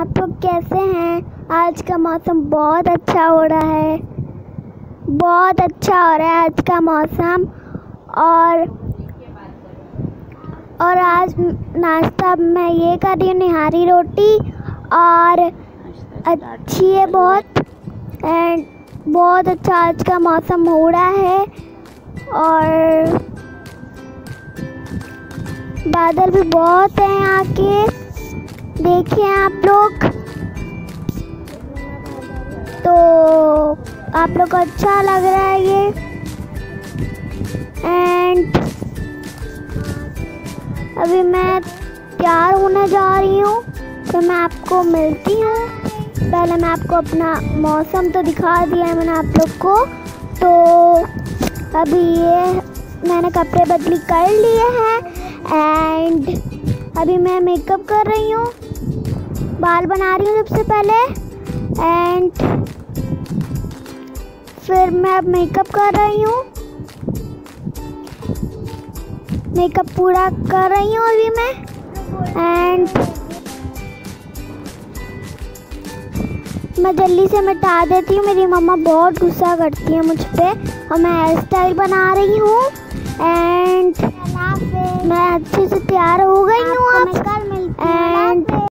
आप लोग कैसे हैं? आज का मौसम बहुत अच्छा हो रहा है। बहुत अच्छा हो रहा है आज का मौसम। और और आज नाश्ता मैं ये कर रही हूँ, निहारी रोटी। और अच्छी है बहुत। एंड बहुत अच्छा आज का मौसम हो रहा है। और बादल भी बहुत हैं यहाँ के। देखिए आप लोग। तो आप लोग को अच्छा लग रहा है ये। एंड अभी मैं तैयार होने जा रही हूँ तो मैं आपको मिलती हूँ। पहले मैं आपको अपना मौसम तो दिखा दिया है मैंने आप लोग को। तो अभी ये मैंने कपड़े बदली कर लिए हैं। अभी मैं मेकअप कर रही हूँ। बाल बना रही हूँ सबसे पहले। एंड फिर मैं अब मेकअप कर रही हूँ। मेकअप पूरा कर रही हूँ अभी मैं। एंड मैं जल्दी से मिटा देती हूँ। मेरी मम्मा बहुत गुस्सा करती है मुझ पर और मैं हेयर स्टाइल बना रही हूँ। एंड मैं अच्छे से तैयार हो गई हूँ अब एंड